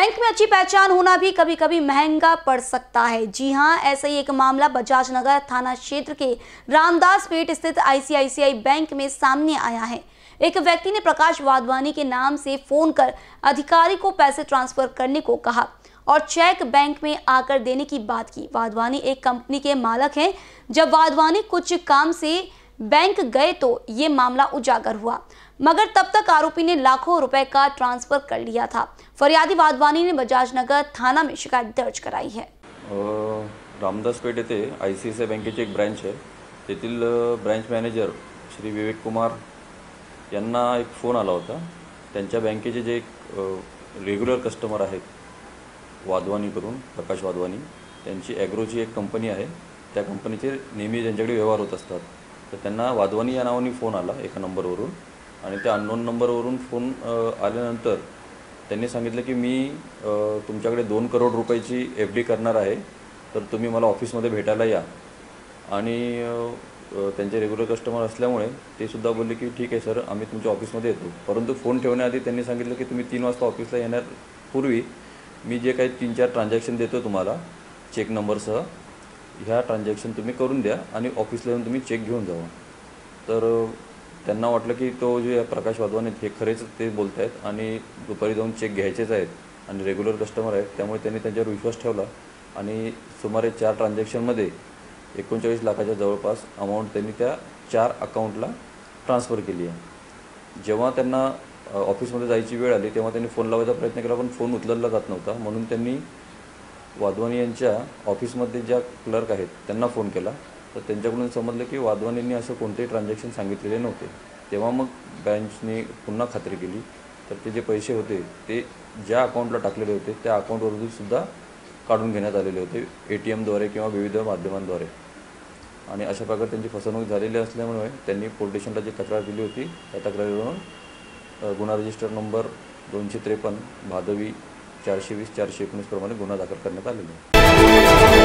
Bank में अच्छी पहचान होना भी कभी कभी महँगा पड़ सकता है। जी हाँ, ऐसा ही एक मामला बजाज नगर थाना क्षेत्र के रामदास पेट स्थित आईसीआईसीआई बैंक में सामने आया है। एक व्यक्ति ने प्रकाश वाधवानी के नाम से फ़ोन कर अधिकारी को पैसे ट्रांसफ़र करने को कहा और चेक बैंक में आकर देने की बात की। वाधवानी एक कंपनी के मालक हैं। जब वाधवानी कुछ काम से बैंक गए तो ये मामला उजागर हुआ मगर तब तक आरोपी ने लाखों रुपए का ट्रांसफर कर लिया था। फरियादी वाधवानी ने बजाज नगर थाना में शिकायत दर्ज कराई है। रामदास रामदासपेठ येथे आय सी एस आय बँकेची एक ब्रँच आहे तेथील ब्रँच मॅनेजर श्री विवेक कुमार यांना एक फोन आला होता। त्यांच्या बँकेचे जे एक रेग्युलर कस्टमर आहेत वाधवानीकडून प्रकाश वाधवानी त्यांची ॲग्रोची एक कंपनी आहे. त्या कंपनीचे नेहमी त्यांच्याकडे व्यवहार होत असतात तर त्यांना वाधवानी या नावाने फोन आला एका नंबरवरून. आणि त्या अननोन नंबरवरून फोन आल्यानंतर त्यांनी सांगितलं की मी तुमच्याकडे दोन करोड रुपयाची एफ डी करणार आहे तर तुम्ही मला ऑफिसमध्ये भेटायला या. आणि त्यांचे रेग्युलर कस्टमर असल्यामुळे ते सुद्धा बोलले की ठीक आहे सर आम्ही तुमच्या ऑफिसमध्ये येतो. परंतु फोन ठेवण्याआधी त्यांनी सांगितलं की तुम्ही तीन वाजता ऑफिसला येण्यापूर्वी मी जे काही तीन चार ट्रान्झॅक्शन देतो तुम्हाला चेक नंबरसह ह्या ट्रान्झॅक्शन तुम्ही करून द्या आणि ऑफिसला येऊन तुम्ही चेक घेऊन जावा. तर त्यांना वाटलं की तो जे प्रकाश वाधवान आहेत हे खरेच ते बोलत आहेत आणि दुपारी जाऊन चेक घ्यायचेच आहेत आणि रेग्युलर कस्टमर आहेत त्यामुळे त्यांनी त्यांच्यावर विश्वास ठेवला आणि सुमारे चार ट्रान्झॅक्शनमध्ये एकोणचाळीस लाखाच्या जवळपास अमाऊंट त्यांनी त्या चार अकाउंटला ट्रान्सफर केली आहे. जेव्हा त्यांना ऑफिसमध्ये जायची वेळ आली तेव्हा त्यांनी फोन लावायचा प्रयत्न केला पण फोन उचलला जात नव्हता. म्हणून त्यांनी वाधवानी यांच्या ऑफिसमध्ये ज्या क्लर्क आहेत त्यांना फोन केला. तर त्यांच्याकडून समजलं की वाधवानींनी असं कोणतेही ट्रान्झॅक्शन सांगितलेले नव्हते. तेव्हा मग बँचने पुन्हा खात्री केली. तर ते जे पैसे होते ते ज्या अकाउंटला टाकलेले होते त्या अकाउंटवरून सुद्धा काढून घेण्यात आलेले होते ए टी एमद्वारे किंवा विविध माध्यमांद्वारे. आणि अशा प्रकारे त्यांची फसवणूक झालेली असल्यामुळे त्यांनी पोलीस स्टेशनला जी तक्रार दिली होती त्या तक्रारीवरून गुन्हा रजिस्टर नंबर दोनशे त्रेपन्न भादवी चारशे वीस चारशे एकोणीसप्रमाणे गुन्हा दाखल करण्यात आलेला आहे.